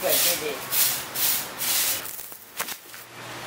对，对，对。